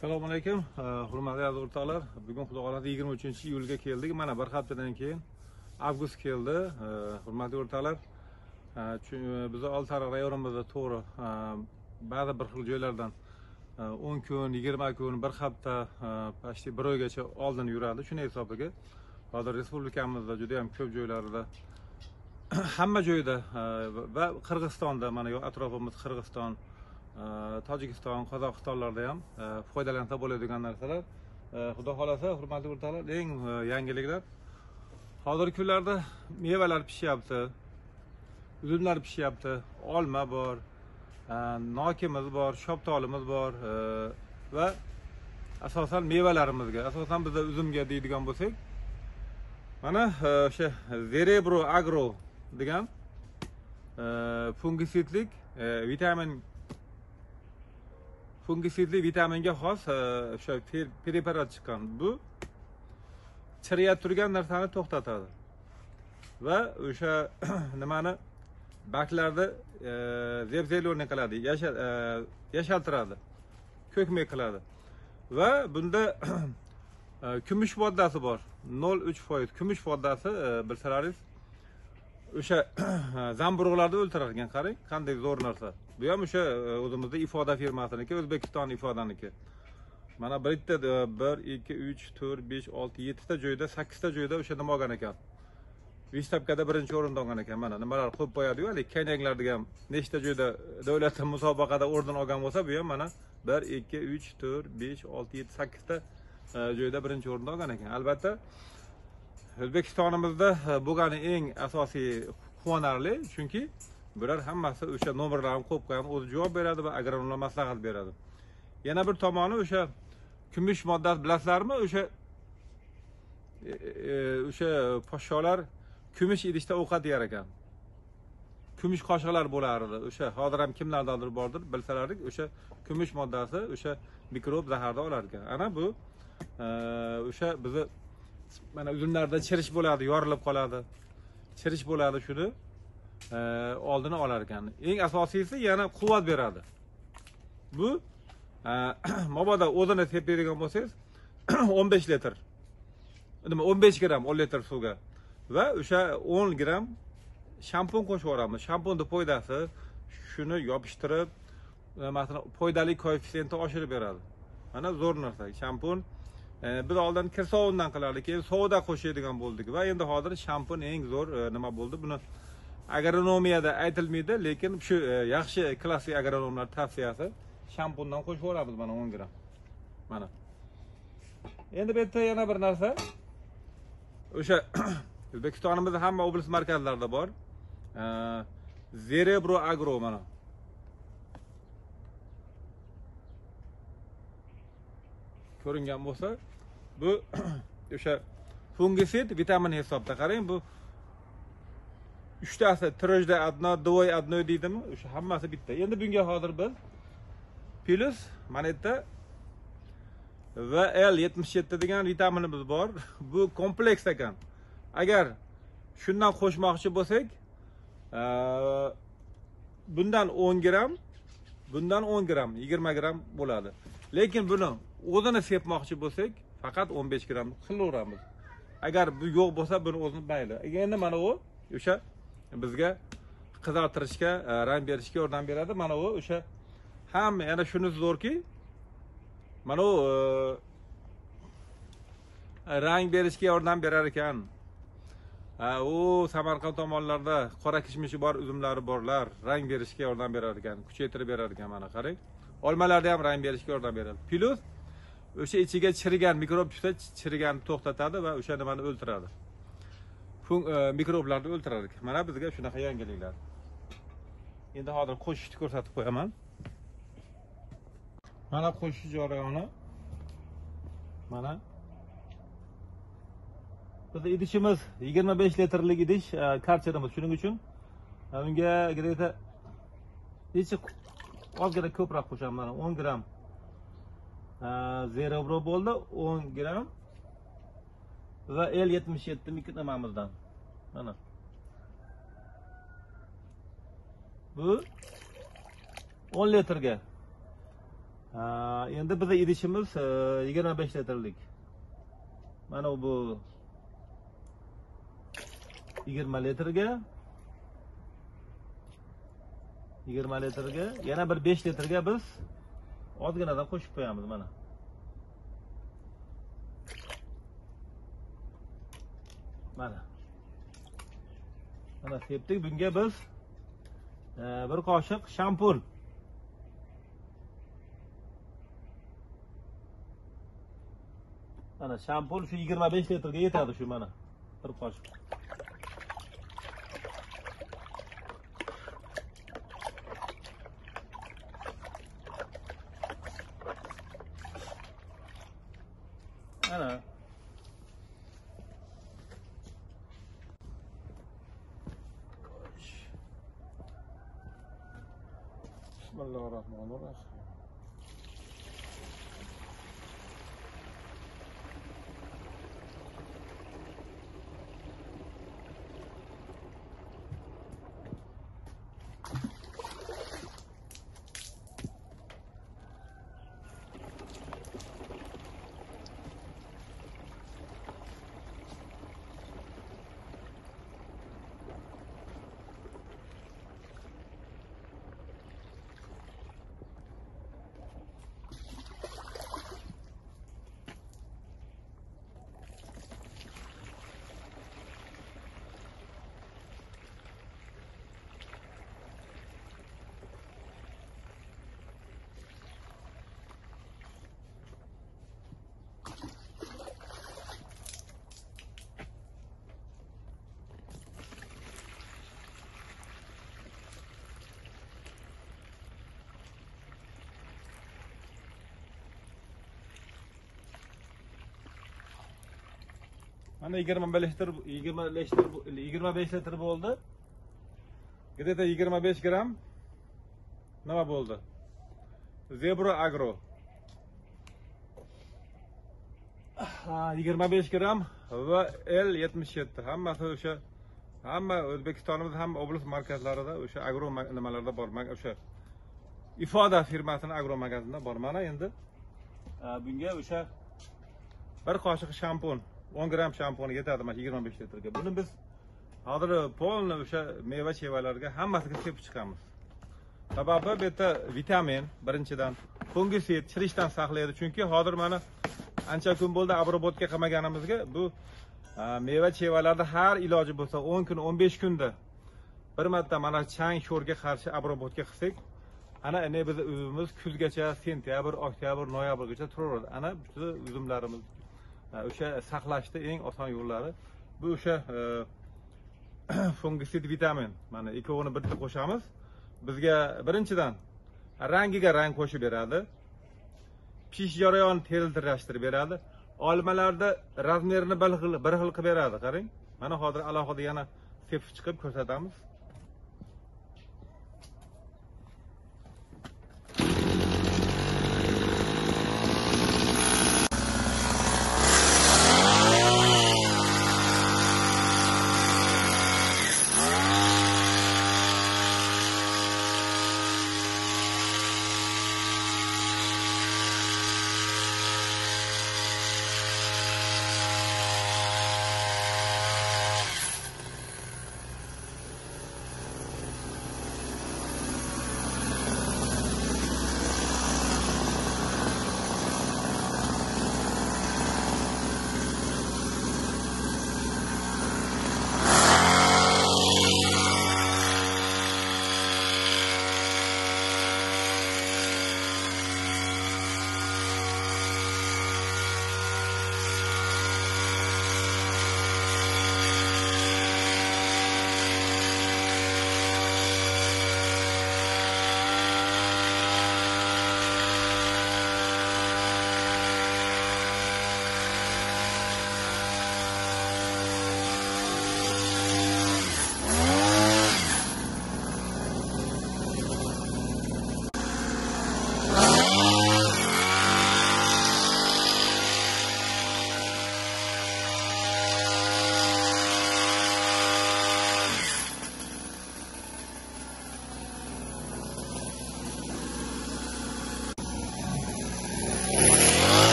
assalomu alaykum. Э, hurmatli aziz o'rtoqlar bugun xudo xohlasa yigirma uchinchi iyulga keldik. Mana bir haftadan keyin avgust keldi. Э, hurmatli o'rtoqlar э, bizni oltiariq rayonimizda to'g'ri ba'zi bir xil joylardan o'n kun yigirma kun bir hafta почти bir oygacha oldin yuradi. Shuni hisobiga hozir respublikamizda juda yam ko'p joylarida hamma joyda va qirg'izistonda mana atrofimiz qirg'iziston tojikiston qozog'istonlarda ham foydalansa bo'ladigan narsalar. Э, Xudo xohlasa hurmatli o'rtoqlar eng э, yangiliklar. Hozirgi kunlarda mevalar pishyapti uzumlar pishyapti. Olma bor e, nokimiz bor shoptolimiz bor e, va asosan mevalarimizga asosan bizda uzumga deydigan bo'lsak mana e, o'sha zerebro agro degan fungisidlik vitamin fungisidli vitaminga xos e, o'sha preparat chiqqan. Bu chiriyab turgan narsani to'xtatadi. Va o'sha nimani baklarni e, zeb zeleniy qiladi e, yashaltiradi ko'kmek qiladi. Va bunda kumush moddasi bor. Nol uch foiz kumush moddasi bilsalaringiz o'sha zamburug'larni o'ltirar ekan qarang qanday zo'r narsa. Bu ham o'sha e, o'zimizni ifoda firmasiniki o'zbekiston ifodaniki. Mana bitta e, bir ikki uch to'rt besh olti yettita joyda sakkizta joyda o'sha nima olgan ekan. Vystavkada birinchi o'rinda olgan ekan. Mana nimalar qo'yib qo'yadiku haligi kaynaklarda degan nechta joyda davlatda musobaqada o'rin olgan bo'lsa bu ham mana bir ikki uch to'rt besh olti yetti sakkizta e, joyda birinchi o'rinda olgan ekan. Albatta o'zbekistonimizda e, bo'lgani eng asosiy quvonarli chunki bular hammasi o'sha nomerlarni qo'yib qo'ygan o'zi javob beradi va agronomlar maslahat beradi. Yana bir tomoni o'sha kumush moddasi bilasizlarmi? O'sha e, e, o'sha podsholar kumush idishda ovqat yer ekan. Kumush qoshiqlar bo'lardi. O'sha hozir ham kimlardadir bordir bilsalardik o'sha kumush moddasi o'sha mikrob zaharni olar ekan. Ana bu o'sha bizni mana uzumlarda chirish bo'ladi yorilib qoladi. Chirish bo'ladi shuni. Oldini olar ekan. Eng asosiysi yana quvvat beradi. Bu e, mabodo o'zini sepadigan bo'lsangiz o'n besh litr. Nima o'n besh gramm o'n litr suvga. Va o'sha o'n gramm shampun qo'shib yuboramiz shampunni foydasi shuni yopishtirib e, nimasini foydali koeffitsiyentni oshirib beradi. Mana zo'r narsa shampun E, biz oldin kir sovundan qilardik keyin soda qo'shadigan bo'ldik. Va endi hozir shampun eng zo'r e, nima bo'ldi? Buni agronomiyada aytilmaydi lekin shu e, yaxshi klassik agronomlar tavsiyasi. Shampundan qo'shib yuboramiz mana o'n gramm mana. Endi bu yerda yana bir narsa. O'sha o'zbekistonimizda hamma oblast markazlarida bor. Zerebro agro mana. Ko'ringan bo'lsa bu o'sha fungisid vitamin hisobda qarang bu uchtasi трижды одно двой одно deydimi? O'sha hammasi bitta. Endi bunga hozir biz plus mana bu yerda vl yetmish yetti degan vitaminimiz bor. Bu kompleks ekan. Agar shundan qo'shmoqchi bo'lsak bundan o'n gramm bundan o'n gramm yigirma gramm bo'ladi. Lekin buni o'zini sepmoqchi bo'lsak faqat o'n besh gramm qilaveramiz agar bu yo'q bo'lsa buni o'zini mayli. Endi mana u o'sha bizga qizartirishga e, rang berishga yordam beradi. Mana u o'sha hamma yana shunisi zo'rki mana u e, rang berishga yordam berar ekan. E, u samarqand tomonlarda qora kishmishi bor uzumlari borlar. Rang berishga yordam berar ekan kuchaytirib berar ekan mana qarang. Olmalarda ham rang berishga yordam beradi. Plus o'sha ichiga chirigan mikrob tushsa chiriganni to'xtatadi va o'sha nimani o'ldiradi. E, mikroblarni o'ltiradi mana bizga shunaqa yangiliklar. Endi hozir qo'shishni ko'rsatib qo'yaman. Mana qo'shish jarayoni. Mana. Bizni idishimiz yigirma besh litrlik idish e, karcherimiz shuning uchun e, unga где-то necha ozgina ko'proq qo'shamiz mana o'n gramm zerebro bo'ldi o'n gramm va l yetmish yetti nimamizdan mana bu 10 litrga endi bizni idishimiz 25 litrlik. Mana bu 20 litrga 20 litrga yana bir 5 litrga biz ozginadan qo'shib qo'yamiz mana. Mana. Mana sepdik. Bunga biz e, bir qoshiq shampun Mana shampun shu 25 litrga yetadi shu mana. Bir qoshiq. Ana. Bismillahirrahmanirrahim. Mana 25 litr 20 litr 25 litr bo'ldi. Где-то 25 gram nima bo'ldi? Zebra Agro. Ha, 25 gram va L77 hammasi o'sha hamma O'zbekistonimiz hamma oblast markazlarida o'sha agro nimalarda bor. O'sha Ifoda firmasining agro magazinida bor. Mana endi e, bunga o'sha bir qoshiq shampun 10 gram shampun yetadi mana 25 litrga. Buni biz hozir полный o'sha meva chevalarga hammasiga sepib chiqamiz. Sababi bu yerda vitamin birinchidan, fungisid chirishdan saqlaydi. Chunki hozir mana ancha kun bo'ldi обработка qilmaganimizga bu meva chevalarda har iloji bo'lsa 10 kun, 15 kunda bir marta mana chang sho'rga qarshi обработка qilsak, ana endi biz uzumimiz kuzgacha, sentyabr, oktyabr, noyabrgacha turaveradi. Ana bizni uzumlarimiz o'sha saqlashda eng oson yo'llari. Bu o'sha e, fungisid vitamin mana ikkovini birga qo'shamiz. Bizga birinchidan rangiga rang qo'shib beradi. Pish jarayonini tezlashtirib beradi. Olmalarda razmerini bir xil bir xil qilib beradi qarang. Mana hozir alohida yana sepib chiqib ko'rsatamiz.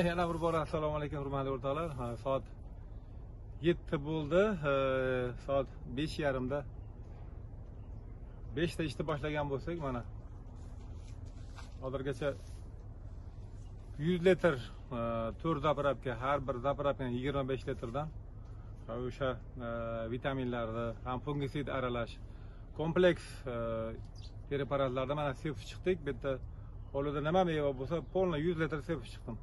Yana bir bora assalomu alaykum hurmatli o'rtoqlar. Ha, soat yetti bo'ldi. Soat besh yarimda. Beshta ishni boshlagan bo'lsak mana hozirgacha yuz litr to'rt zapravka har bir zapravka yigirma besh litrdan o'sha vitaminlarni ham fungisid aralash kompleks preparatlarni mana sepib chiqdik. Bu yerda qo'lida nima meva bo'lsa полный yuz litr sepib chiqdim.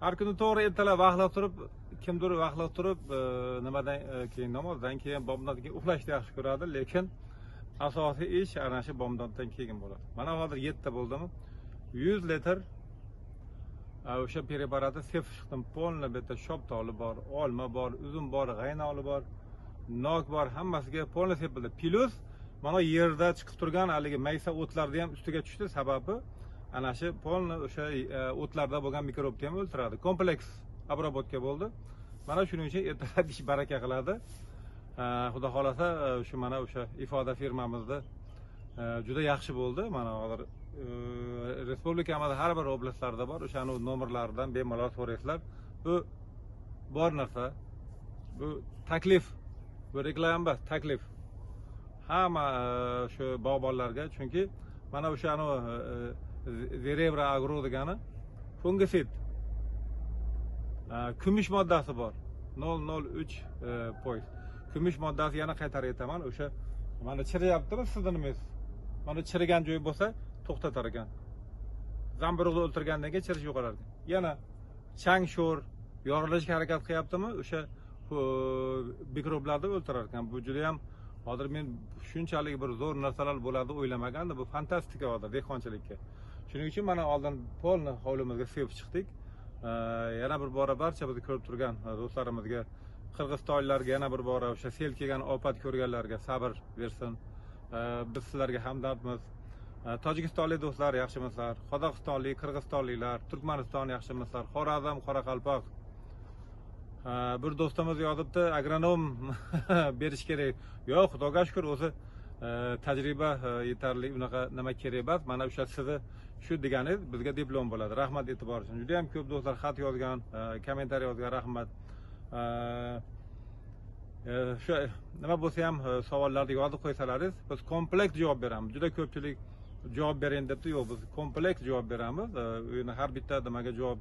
Har kuni to'g'ri ertalab vaqtlab turib kimdir vaqtlab turib e, nimadan e, keyin namozdan keyin bomdoddan keyin uxlashni yaxshi ko'radi lekin asosiy ish ana shu bomdoddan keyin bo'ladi. Mana hozir yettita bo'ldimi? Yuz litr e, o'sha preparatni sepib chiqdim полный bitta shoptoli bor olma bor uzum bor g'aynoli bor nok bor hammasiga полный sepildi. Plyus mana yerda chiqib turgan haligi maysa o'tlarni ham ustiga tushdi. Sababi ana shu полный o'sha e, o'tlarda bo'lgan mikrobni ham o'ldiradi kompleks обработка bo'ldi. Mana shuning uchun ertalab ish baraka qiladi. E, xudo xohlasa e, shu mana o'sha ifoda firmamizda juda yaxshi bo'ldi. Mana hozir respublikamizda har bir oblastlarda bor o'shani nomerlaridan bemalol so'raysizlar bu bor narsa. Bu taklif bu reklama emas taklif. Hamma shu bog'bonlarga chunki mana o'shani zerebra agro degani. Fungisid kumush moddasi bor. Nol nol uch e, foiz kumush moddasi yana qaytarib aytaman o'sha mana chiryaptimi sizni nimangiz mana chirigan joyi bo'lsa to'xtatar ekan. Zamburug'ni o'ltirgandan keyin chirish yo'qolar ekan yana chang sho'r yorilishga harakat qilyaptimi o'sha mikroblarni o'ldirar ekan. Bu judayam hozir men shunchalik bir zo'r narsalar bo'ladi o'ylamagandim. Bu fantastika hozir dehqonchilikka. Shuning uchun mana oldin polni hovlimizga sevib chiqdik. Yana bir bora barcha bizni ko'rib turgan e, do'stlarimizga qirg'izistonliklarga yana bir bora o'sha sel kelgan ofat ko'rganlarga sabr bersin. Biz sizlarga hamdardmiz. Tojikistonlik do'stlar yaxshimisizlar qozog'istonlik qirg'izistonliklar turkmaniston yaxshimisizlar xorazm qoraqalpoq bir do'stimiz yozibdi agronom berish kerak. Yo'q xudoga shukur o'zi e, tajriba e, yetarli unaqa nima kerak emas. Mana o'sha sizni shu degani bizga diplom bo'ladi. Rahmat e'tibor uchun. Juda yam ko'p do'stlar xat yozgan e, kommentariy yozgan rahmat. E, e, shu o'sha nima bo'lsa ham savollarni yozib qo'ysalaringiz biz kompleks javob beramiz. Juda ko'pchilik javob bering debdi yo'q biz kompleks javob beramiz. Har bitta nimaga javob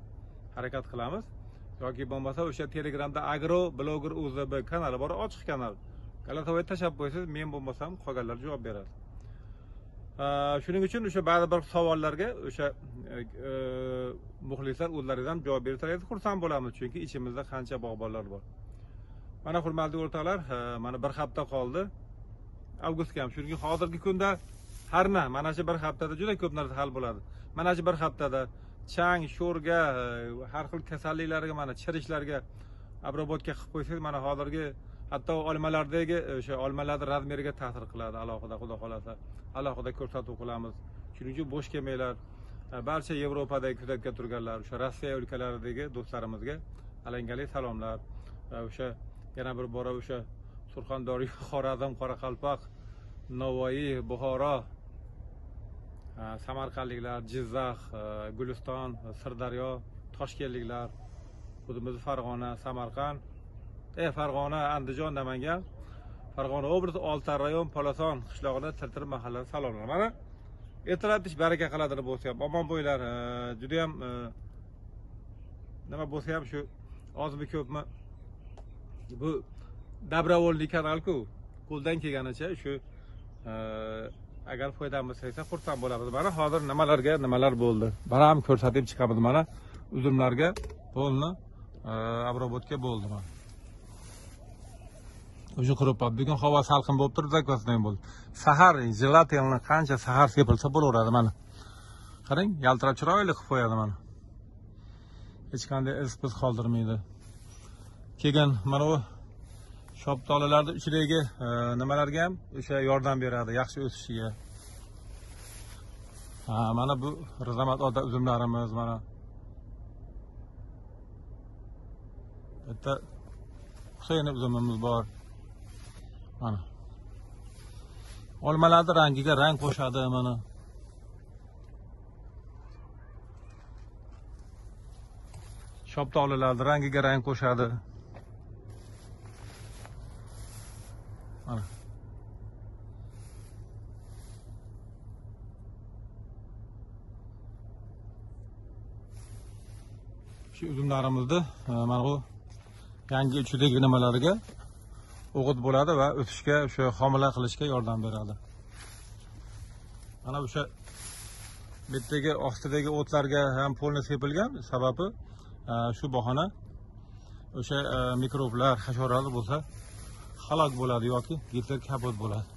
harakat qilamiz. Yoki bo'lmasa o'sha telegramda agro bloger uzb kanali bor ochiq kanal. Голосовой tashlab qo'ysangiz men bo'lmasam qolganlar javob beradi. Э, shuning uchun o'sha ba'zi bir savollarga o'sha e, e, muxlislar o'zlariz ham javob bersangiz xursand bo'lamiz chunki ichimizda qancha bog'bonlar bor. Mana hurmatli o'rtoqlar e, mana bir hafta qoldi. Avgustga ham chunki hozirgi kunda harna mana shu bir haftada juda ko'p narsa hal bo'ladi. Mana shu bir haftada chang sho'rga har xil kasalliklarga mana chirishlarga обработка qilib qo'ysangiz mana hozirgi hatto olmalardagi e, o'sha olmalarni razmeriga ta'sir qiladi alohida xudo xohlasa. Alohida ko'rsatuv qilamiz. Shuning uchun bo'sh kelmanglar. E, barcha yevropadagi kuzatga turganlar o'sha rossiya o'lkalaridagi do'stlarimizga alangali salomlar. Va o'sha yana bir bora o'sha surxondaryo xorazm qoraqalpoq navoiy buxoro samarqandliklar jizzax guliston sirdaryo toshkentliklar o'zimizni farg'ona samarqand e farg'ona andijon namangan. Farg'ona oblasti olti rayon palason qishlog'ida tirtir mahallasi salomlar mana ertalab ish baraka qiladi deb bo'lsa ham omon bo'linglar e, judayam e, nima bo'lsa ham shu ozmi ko'pmi? Bu dobrovolniy kanalku qo'ldan kelganicha shu e, agar foydamiz tegsa xursand bo'lamiz. Mana hozir nimalarga nimalar bo'ldi? Baram ko'rsatib chiqamiz. Mana uzumlarga polni обработка e, bo'ldi. mana уже qurib bugun havo salqin bo'lib turibdi zakvasdan bo'ldi. Sahar желательно qancha sahar sepilsa bo'laveradi mana. Qarang yaltirab chiroyli qilib qo'yadi mana. Hech qanday iz piz qoldirmaydi. Keyin mana bu shoptolalarni ichidagi e, nimalarga ham o'sha yordam beradi yaxshi o'sishiga. Ha mana bu rizamat ota uzumlarimiz mana. Bitta husayn uzumimiz bor. Mana. Olmalarni rangiga rang qo'shadi mana. Shoptolilarni rangiga rang qo'shadi. Mana. Shu uzumlarimizni e, mana bu yangi uchidagi nimalariga o'g'it bo'ladi va o'sishga o'sha homila qilishga yordam beradi. Mana o'sha bu yerdagi ostidagi o'tlarga ham polni sepilgan. Sababi e, shu bahona o'sha e, mikroblar hasharotlar bo'lsa halok bo'ladi yoki gitler kapot bo'ladi.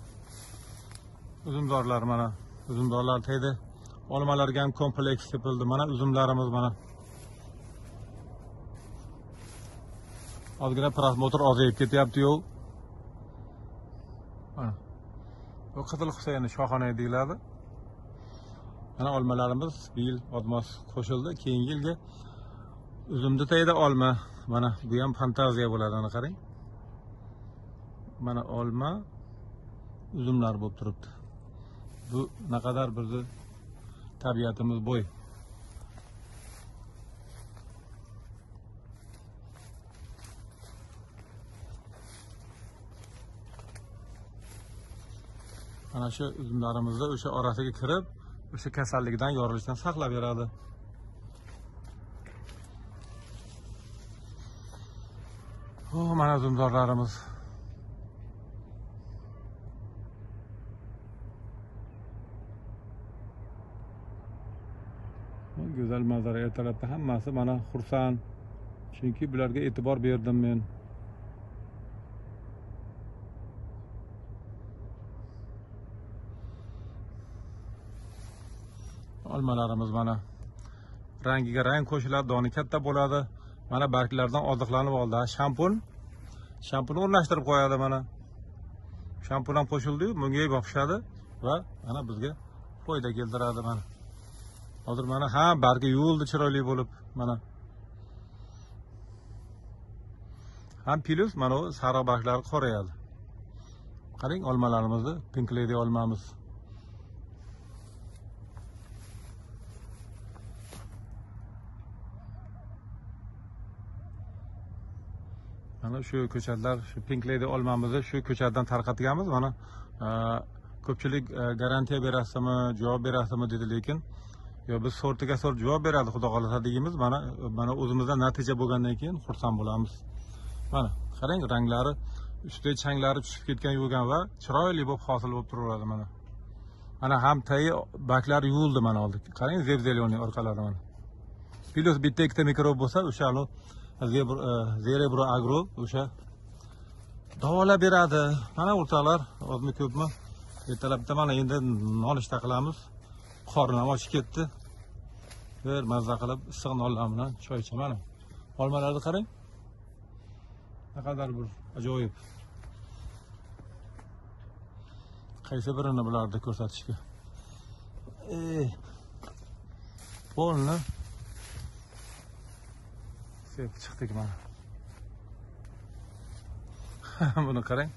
Uzumdorlar mana uzumdorlar tegdi olmalarga ham kompleks sepildi. Mana uzumlarimiz mana. Ozgina prosmotr ozayib ketyapti-yu. Bu Qizil husayni shohona deyiladi. Mana olmalarimiz bu yil odmos qo'shildi. Keyingi yilga uzumni tagida olma. Mana bu ham fantaziya bo'ladi, ana qarang. Mana olma uzumlar bo'lib turibdi. Bu naqadar bizni tabiatimiz bo'y. Mana shu uzumlarimizni o'sha orasiga kirib o'sha kasallikdan yorilishdan saqlab beradi mana uzumzorlarimiz go'zal manzara ertalabda hammasi mana xursand. Chunki bularga e'tibor berdim men. Olmalarimiz mana. Rangiga rang qo'shiladi doni katta bo'ladi. Mana barglardan oziqlanib oldi. Shampun. Shampun o'rnashtirib qo'yadi mana. Shampun ham qo'shildiyu bunga yopishadi va mana bizga foyda keltiradi mana. Hozir mana ha bargi yuvildi chiroyli bo'lib mana. Ham plyus mana bu sariq barglari qorayadi. Qarang olmalarimizni pink olmamiz. Mana shu ko'chatlar shu pink lady olmamizni shu ko'chatdan tarqatganmiz. Mana e, ko'pchilik e, garantiya berasizmi javob berasizmi dedi lekin yo biz sortiga sort javob beradi xudo xohlasa deymiz. Mana mana o'zimizdan natija bo'lgandan keyin xursand bo'lamiz. Mana qarang ranglari ustidagi changlari tushib ketgan yuvgan va chiroyli bo'lib hosil bo'lib turaveradi mana. Mana ham tagi baklari yuvildi mana oldi qarang zeb zeleniy orqalari mana. Plyus bitta ikkita mikrob bo'lsa o'sha E, zerebro agro o'sha. Davolab beradi. Mana o'rtoqlar ozmi ko'pmi? Ertalabda mana endi nonushta qilamiz. Qornim ham ochib ketdi. Bir mazza qilib issiq nonlar bilan choy ichaman mana olmalarni qarang. Naqadar bir ajoyib. Qaysi birini bularni ko'rsatishga? Polni sepib chiqdik mana buni qarang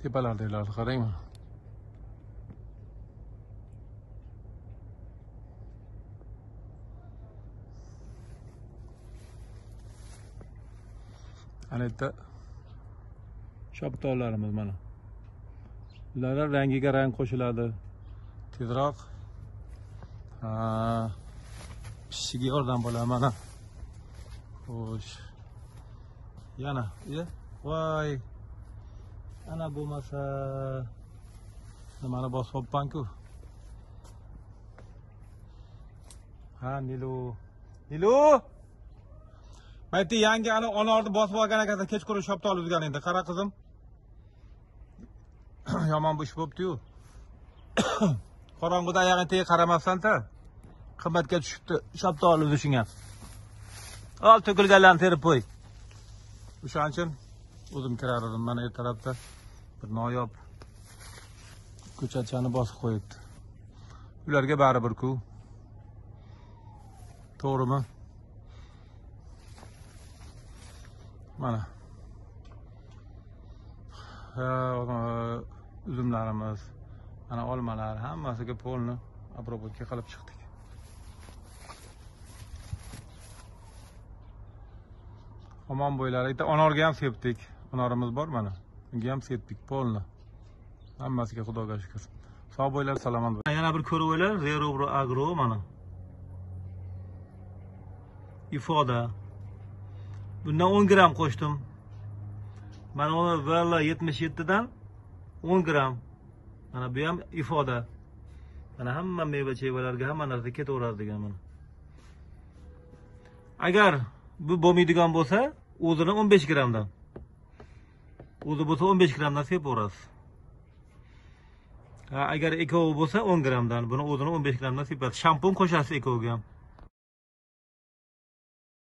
tepalardagilarni qarang mana ana yerda shoptollarimiz mana ular rangiga rang qo'shiladi tezroq. Pishishiga yordam bo'ladi mana. Xo'sh. Yana e, voy. Ana bo'lmasa nimani bosib olibmanku. Ha nilu. Nilu! Man yangi ana anorni bosib olgan ekansan kechqurun shopta olib endi. Qara qizim. Yomon ish bo'libdiyu. qorong'uda oyog'ing tagiga qaramabsanda Qimmatga tushibdi. Shopda olib o'zing. Ol to'kilganlarni terib qo'y. O'shaning uchun o'zim kirar edim. Mana ertalabda bir noyob ko'chatchani bosib qo'yibdi. Ularga baribir-ku. To'g'rimi? Mana. Ha, uzumlarimiz mana olmalar hammasiga polni обработка qilib chiqdik. Omon bo'ylari bitta anorga ham sepdik. Anorimiz bor mana. Unga ham sepdik polni. Hammasiga xudoga shukur sog' bo'linglar salomat bo'ling yana bir ko'rib o'ylar. Zerobro agro mana. Ifoda. Bundan 10 gramm qo'shdim. Mana uni vl 77 dan 10 gramm mana bu ham ifoda. Mana hamma meva chevalarga hamma narsa ketaveradi degan mana. Agar bu bo'lmaydigan bo'lsa o'zini 15 grammdan o'zi bo'lsa 15 grammdan sepaverasiz Ha, agar ikkovi bo'lsa 10 grammdan buni o'zini 15 grammdan sepasiz shampun qo'shasiz ikkoviga ham.